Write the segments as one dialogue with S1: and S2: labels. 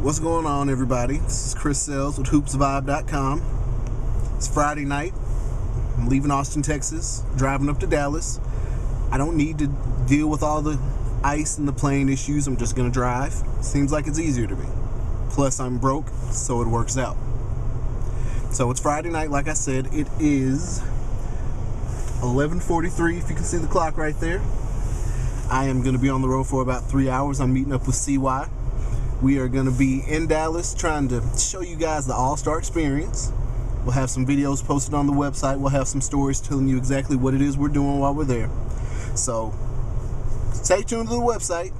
S1: What's going on, everybody? This is Chris Sells with HoopsVibe.com. It's Friday night. I'm leaving Austin, Texas, driving up to Dallas. I don't need to deal with all the ice and the plane issues. I'm just gonna drive. Seems like it's easier to me. Plus, I'm broke, so it works out. So it's Friday night, like I said. It is 11:43. If you can see the clock right there. I am gonna be on the road for about three hours. I'm meeting up with CY. We are going to be in Dallas trying to show you guys the All Star experience. We'll have some videos posted on the website. We'll have some stories telling you exactly what it is we're doing while we're there. So stay tuned to the website.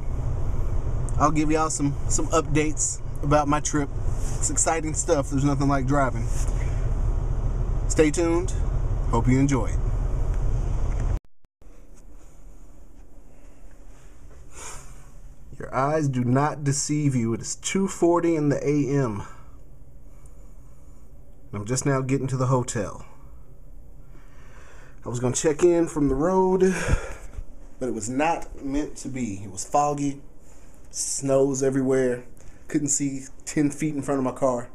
S1: I'll give y'all some some updates about my trip. It's exciting stuff. There's nothing like driving. Stay tuned. Hope you enjoy it. Your eyes do not deceive you. It is 2:40 in the a.m. I'm just now getting to the hotel. I was going to check in from the road, but it was not meant to be. It was foggy, snows everywhere, couldn't see 10 feet in front of my car.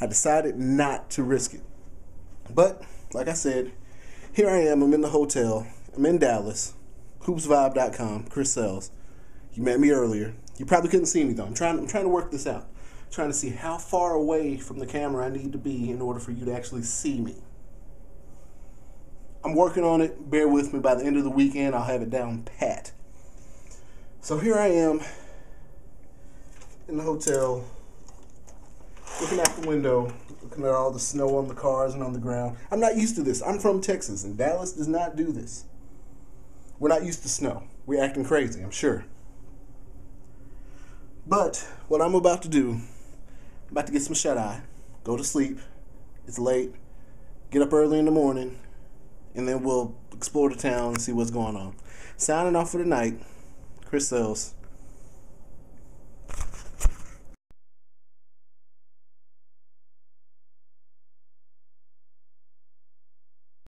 S1: I decided not to risk it. But, like I said, here I am. I'm in the hotel. I'm in Dallas. Hoopsvibe.com, Chris Sells. You met me earlier. You probably couldn't see me though. I'm trying. I'm trying to work this out. I'm trying to see how far away from the camera I need to be in order for you to actually see me. I'm working on it. Bear with me. By the end of the weekend, I'll have it down pat. So here I am in the hotel, looking out the window, looking at all the snow on the cars and on the ground. I'm not used to this. I'm from Texas, and Dallas does not do this. We're not used to snow. We're acting crazy, I'm sure. But what I'm about to do, I'm about to get some shut eye, go to sleep. It's late. Get up early in the morning, and then we'll explore the town and see what's going on. Signing off for the night, Chris Sells.